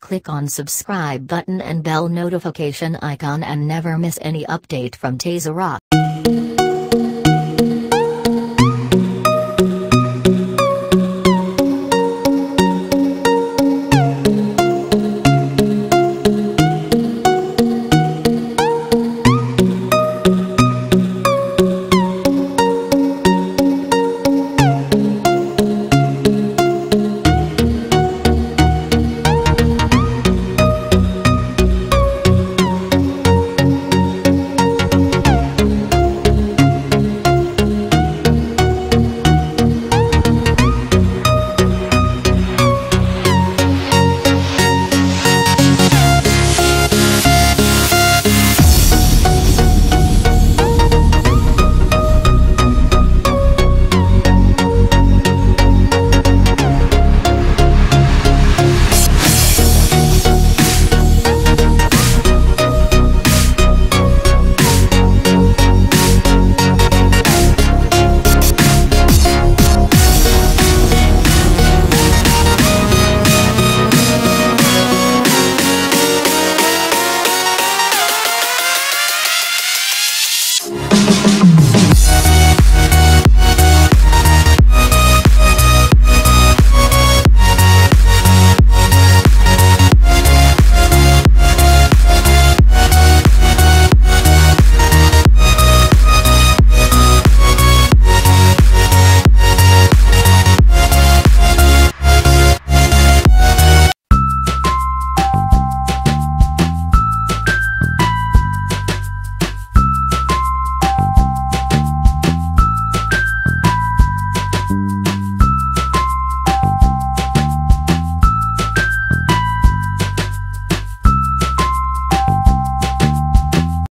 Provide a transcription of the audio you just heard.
Click on subscribe button and bell notification icon and never miss any update from Taserock.